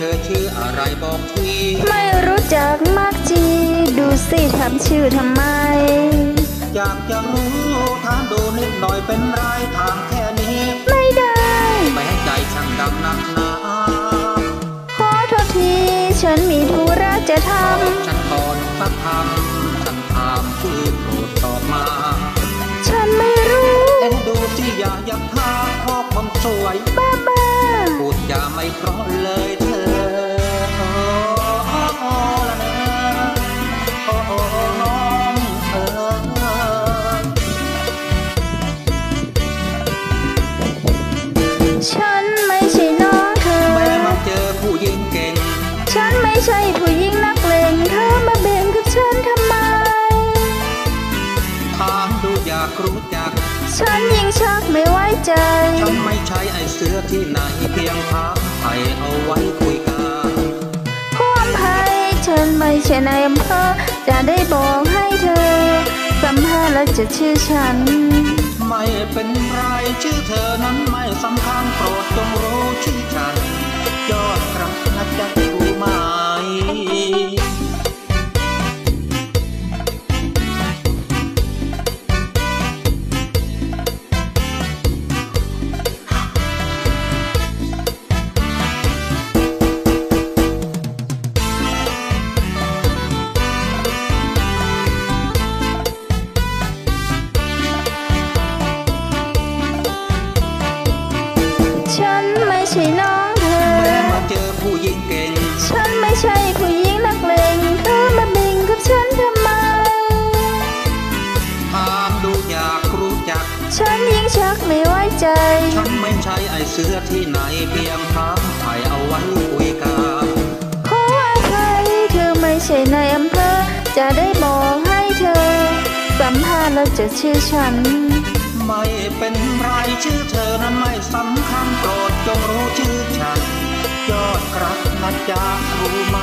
อภัยเธอชื่ออะไรบอกที ไม่รู้จักมักจี ดูสิทำชื่อทำไม อยากจะรู้ถามดูนิดหน่อยเป็นไรถามแค่นี้ ไม่ได้แม้ใจช่างดำนักหนาขอโทษที ฉันมีธุระจะทฉันก่อนสักคำฉันถามชื่อโปรดตอบมาำฉันไม่รู้เอ็นดูสิอย่ายักท่าพอความสวยบ้าบ้าพูดจาไม่เพราะเลย ช่ผู้หญิงนักเลงเธอมาเบ่งกับฉันทำไมถามดูอยากรู้จัก ฉันยิ่งชักไม่ไว้ใจ ฉันไม่ใช่ไอเสื้อที่ไหนเพียงถามไทยเอาไว้คุยกันความภัยฉันไม่ใช่ในอำเภอจะได้บอกให้เธอสัมภาษณ์แล้วจะชื่อฉัน ไม่เป็นไรชื่อเธอนั้นไม่สำคัญโปรด ไม่ใช่ผู้หญิงนักเลงเธอมาเบ่งกับฉันทำไมถามดูอยากรู้จัก ฉันยิ่งชักไม่ไว้ใจ ฉันไม่ใช่ไอเสือที่ไหนเพียงถามไทยเอาไว้คุยกันขออภัยเธอไม่ใช่ในอำเภอ จะได้บอกให้เธอ สัมภาษณ์แล้วจะชื่อฉัน ไม่เป็นไรชื่อเธอนั้นไม่สำคัญโปรดจงรู้ชื่อฉัน ยอดรัก นะจ๊ะรู้ไหม